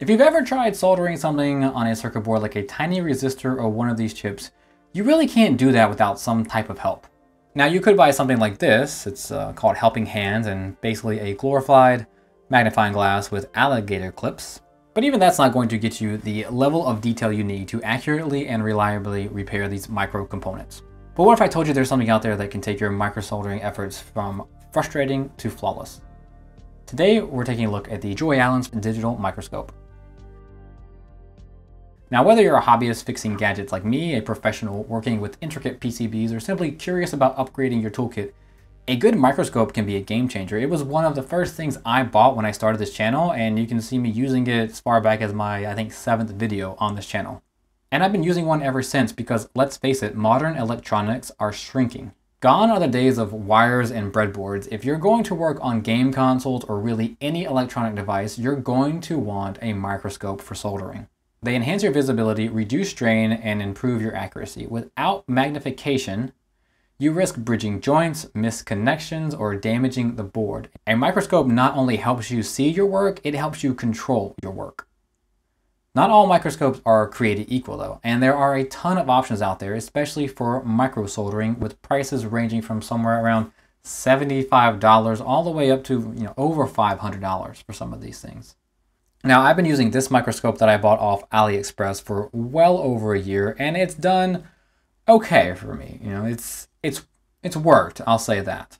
If you've ever tried soldering something on a circuit board like a tiny resistor or one of these chips, you really can't do that without some type of help. Now you could buy something like this, it's uh, called Helping Hands and basically a glorified magnifying glass with alligator clips. But even that's not going to get you the level of detail you need to accurately and reliably repair these micro components. But what if I told you there's something out there that can take your micro soldering efforts from frustrating to flawless? Today, we're taking a look at the JOYALENS digital microscope. Now, whether you're a hobbyist fixing gadgets like me, a professional working with intricate PCBs, or simply curious about upgrading your toolkit, a good microscope can be a game changer. It was one of the first things I bought when I started this channel, and you can see me using it as far back as my, I think, seventh video on this channel. And I've been using one ever since because, let's face it, modern electronics are shrinking. Gone are the days of wires and breadboards. If you're going to work on game consoles or really any electronic device, you're going to want a microscope for soldering. They enhance your visibility, reduce strain, and improve your accuracy. Without magnification, you risk bridging joints, misconnections, or damaging the board. A microscope not only helps you see your work, it helps you control your work. Not all microscopes are created equal though, and there are a ton of options out there, especially for micro soldering with prices ranging from somewhere around $75 all the way up to you know over $500 for some of these things. Now I've been using this microscope that I bought off AliExpress for well over a year and it's done okay for me. You know, it's it's it's worked, I'll say that.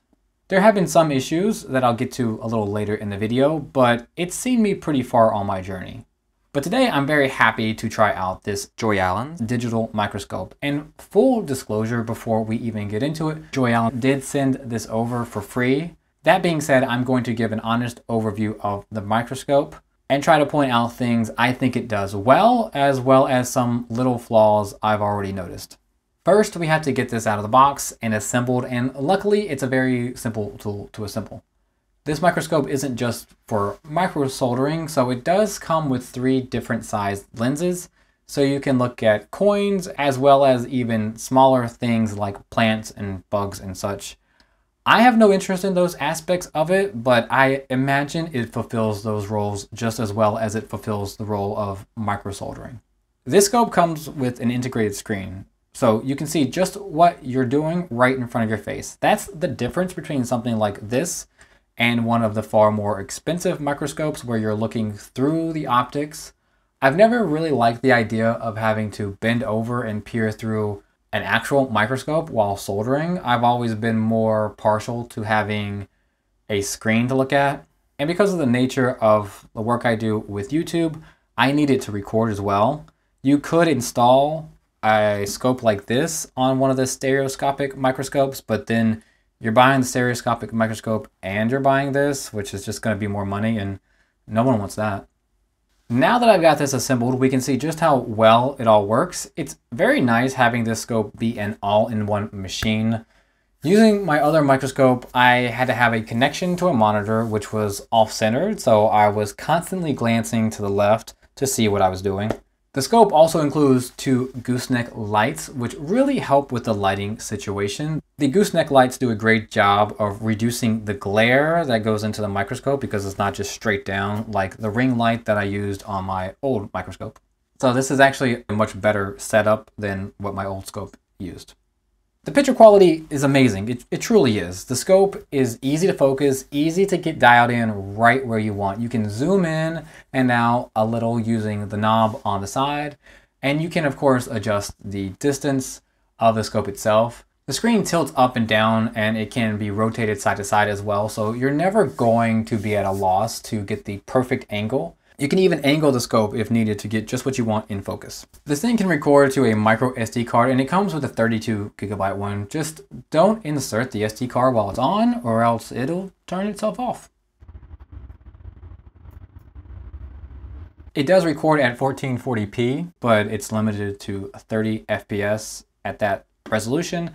There have been some issues that I'll get to a little later in the video, but it's seen me pretty far on my journey. But today I'm very happy to try out this JOYALENS digital microscope. And full disclosure before we even get into it, JOYALENS did send this over for free. That being said, I'm going to give an honest overview of the microscope and try to point out things I think it does well, as well as some little flaws I've already noticed. First, we have to get this out of the box and assembled, and luckily it's a very simple tool to assemble. This microscope isn't just for micro soldering, so it does come with three different sized lenses, so you can look at coins as well as even smaller things like plants and bugs and such. I have no interest in those aspects of it, but I imagine it fulfills those roles just as well as it fulfills the role of micro soldering. This scope comes with an integrated screen, so you can see just what you're doing right in front of your face. That's the difference between something like this and one of the far more expensive microscopes where you're looking through the optics. I've never really liked the idea of having to bend over and peer through an actual microscope while soldering. I've always been more partial to having a screen to look at. And because of the nature of the work I do with YouTube, I need it to record as well. You could install a scope like this on one of the stereoscopic microscopes, but then you're buying the stereoscopic microscope and you're buying this, which is just going to be more money, and no one wants that. Now that I've got this assembled, we can see just how well it all works. It's very nice having this scope be an all-in-one machine. Using my other microscope, I had to have a connection to a monitor which was off-centered, so I was constantly glancing to the left to see what I was doing. The scope also includes two gooseneck lights, which really help with the lighting situation. The gooseneck lights do a great job of reducing the glare that goes into the microscope because it's not just straight down like the ring light that I used on my old microscope. So this is actually a much better setup than what my old scope used. The picture quality is amazing. It, it truly is. The scope is easy to focus, easy to get dialed in right where you want. You can zoom in and out a little using the knob on the side. And you can, of course, adjust the distance of the scope itself. The screen tilts up and down and it can be rotated side to side as well. So you're never going to be at a loss to get the perfect angle. You can even angle the scope if needed to get just what you want in focus. This thing can record to a micro SD card and it comes with a 32 gigabyte one. Just don't insert the SD card while it's on or else it'll turn itself off. It does record at 1440p, but it's limited to 30 FPS at that resolution.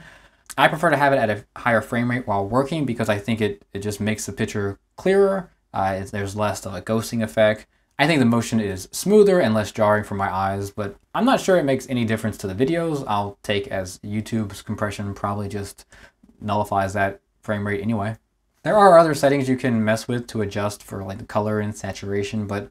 I prefer to have it at a higher frame rate while working because I think it, it just makes the picture clearer. Uh, there's less of a ghosting effect. I think the motion is smoother and less jarring for my eyes, but I'm not sure it makes any difference to the videos. I'll take as YouTube's compression probably just nullifies that frame rate anyway. There are other settings you can mess with to adjust for like the color and saturation, but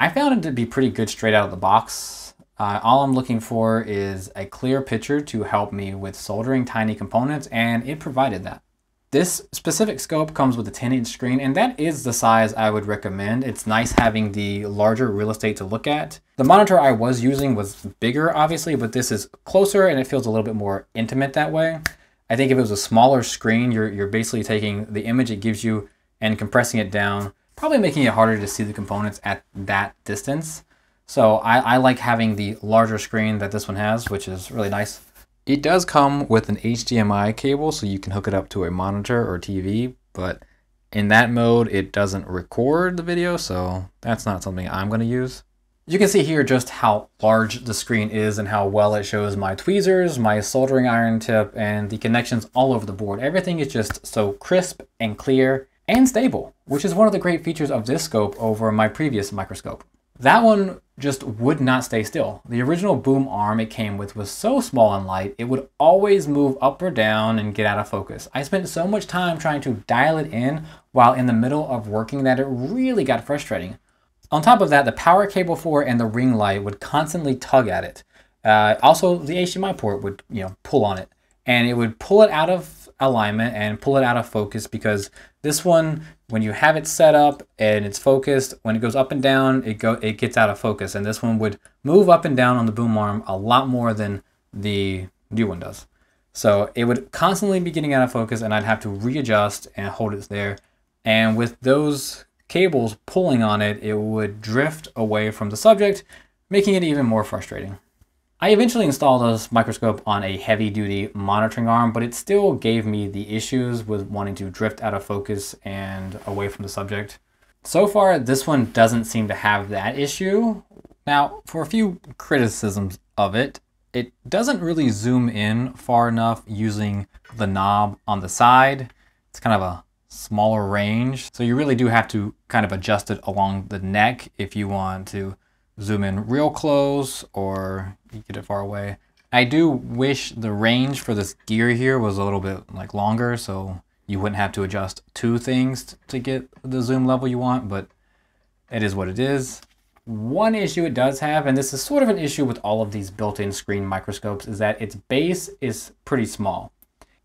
I found it to be pretty good straight out of the box. Uh, all I'm looking for is a clear picture to help me with soldering tiny components, and it provided that. This specific scope comes with a 10 inch screen and that is the size I would recommend. It's nice having the larger real estate to look at. The monitor I was using was bigger obviously, but this is closer and it feels a little bit more intimate that way. I think if it was a smaller screen, you're, you're basically taking the image it gives you and compressing it down, probably making it harder to see the components at that distance. So I, I like having the larger screen that this one has, which is really nice. It does come with an HDMI cable so you can hook it up to a monitor or TV, but in that mode it doesn't record the video, so that's not something I'm going to use. You can see here just how large the screen is and how well it shows my tweezers, my soldering iron tip, and the connections all over the board. Everything is just so crisp and clear and stable, which is one of the great features of this scope over my previous microscope. That one just would not stay still. The original boom arm it came with was so small and light, it would always move up or down and get out of focus. I spent so much time trying to dial it in while in the middle of working that it really got frustrating. On top of that, the power cable for it and the ring light would constantly tug at it. Uh, also, the HDMI port would you know pull on it, and it would pull it out of alignment and pull it out of focus because this one, when you have it set up and it's focused, when it goes up and down, it go it gets out of focus. And this one would move up and down on the boom arm a lot more than the new one does. So it would constantly be getting out of focus and I'd have to readjust and hold it there. And with those cables pulling on it, it would drift away from the subject, making it even more frustrating. I eventually installed this microscope on a heavy duty monitoring arm, but it still gave me the issues with wanting to drift out of focus and away from the subject. So far, this one doesn't seem to have that issue. Now, for a few criticisms of it, it doesn't really zoom in far enough using the knob on the side. It's kind of a smaller range, so you really do have to kind of adjust it along the neck if you want to zoom in real close or get it far away. I do wish the range for this gear here was a little bit like longer so you wouldn't have to adjust two things to get the zoom level you want, but it is what it is. One issue it does have, and this is sort of an issue with all of these built-in screen microscopes, is that its base is pretty small.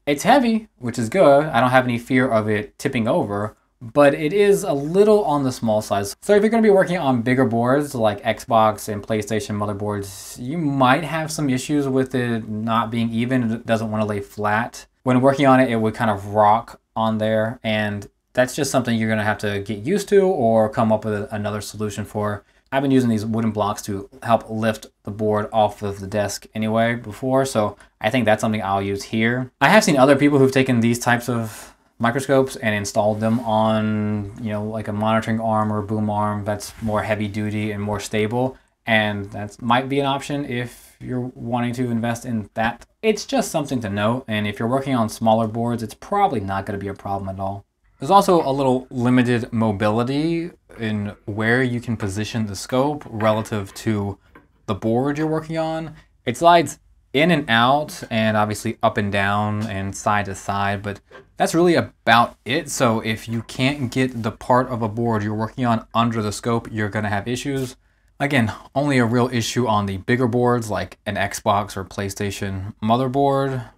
It's heavy, which is good. I don't have any fear of it tipping over, but it is a little on the small size. So if you're going to be working on bigger boards like Xbox and PlayStation motherboards, you might have some issues with it not being even. It doesn't want to lay flat. When working on it, it would kind of rock on there and that's just something you're going to have to get used to or come up with another solution for. I've been using these wooden blocks to help lift the board off of the desk anyway before, so I think that's something I'll use here. I have seen other people who've taken these types of microscopes and installed them on, you know, like a monitoring arm or boom arm that's more heavy duty and more stable. And that might be an option if you're wanting to invest in that. It's just something to note. And if you're working on smaller boards, it's probably not going to be a problem at all. There's also a little limited mobility in where you can position the scope relative to the board you're working on. It slides in and out and obviously up and down and side to side, but that's really about it. So if you can't get the part of a board you're working on under the scope, you're gonna have issues. Again, only a real issue on the bigger boards like an Xbox or PlayStation motherboard,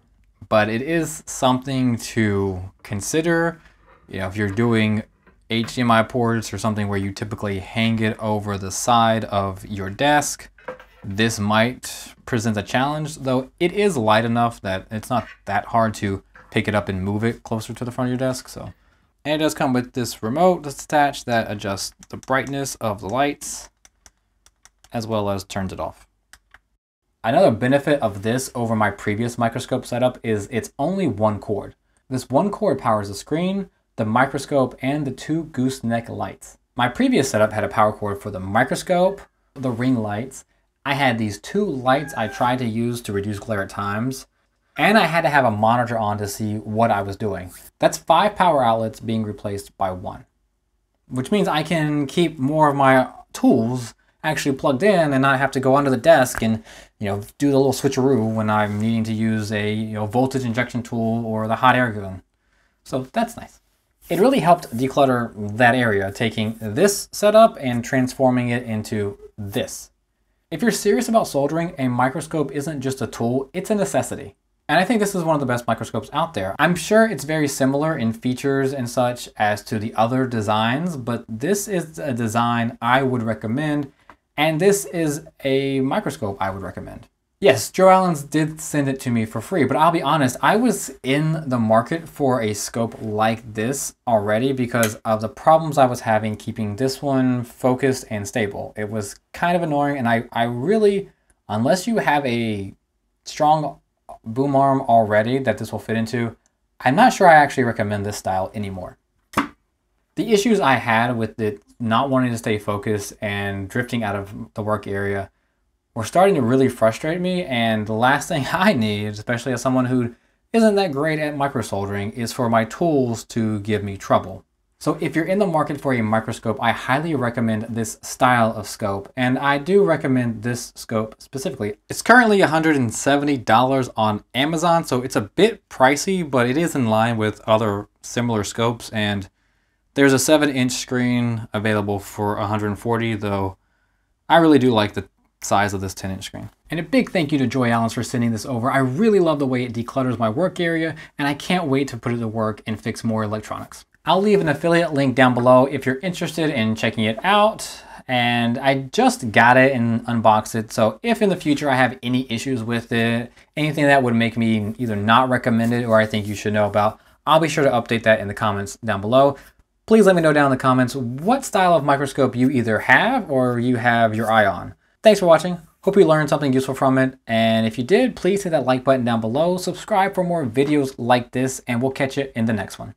but it is something to consider. You know, if you're doing HDMI ports or something where you typically hang it over the side of your desk, this might present a challenge, though it is light enough that it's not that hard to pick it up and move it closer to the front of your desk. So, And it does come with this remote that's attached that adjusts the brightness of the lights as well as turns it off. Another benefit of this over my previous microscope setup is it's only one cord. This one cord powers the screen, the microscope, and the two gooseneck lights. My previous setup had a power cord for the microscope, the ring lights, I had these two lights I tried to use to reduce glare at times, and I had to have a monitor on to see what I was doing. That's five power outlets being replaced by one, which means I can keep more of my tools actually plugged in and not have to go under the desk and you know do the little switcheroo when I'm needing to use a you know voltage injection tool or the hot air gun. So that's nice. It really helped declutter that area, taking this setup and transforming it into this. If you're serious about soldering, a microscope isn't just a tool, it's a necessity. And I think this is one of the best microscopes out there. I'm sure it's very similar in features and such as to the other designs, but this is a design I would recommend, and this is a microscope I would recommend. Yes, JOYALENS did send it to me for free, but I'll be honest, I was in the market for a scope like this already because of the problems I was having keeping this one focused and stable. It was kind of annoying, and I, I really, unless you have a strong boom arm already that this will fit into, I'm not sure I actually recommend this style anymore. The issues I had with it not wanting to stay focused and drifting out of the work area were starting to really frustrate me. And the last thing I need, especially as someone who isn't that great at micro soldering, is for my tools to give me trouble. So if you're in the market for a microscope, I highly recommend this style of scope, and I do recommend this scope specifically. It's currently $170 on Amazon, so it's a bit pricey, but it is in line with other similar scopes, and there's a 7-inch screen available for 140 dollars though I really do like the size of this 10-inch screen. And a big thank you to JOYALENS for sending this over. I really love the way it declutters my work area, and I can't wait to put it to work and fix more electronics. I'll leave an affiliate link down below if you're interested in checking it out. And I just got it and unboxed it. So if in the future I have any issues with it, anything that would make me either not recommend it or I think you should know about, I'll be sure to update that in the comments down below. Please let me know down in the comments what style of microscope you either have or you have your eye on. Thanks for watching. Hope you learned something useful from it. And if you did, please hit that like button down below. Subscribe for more videos like this and we'll catch you in the next one.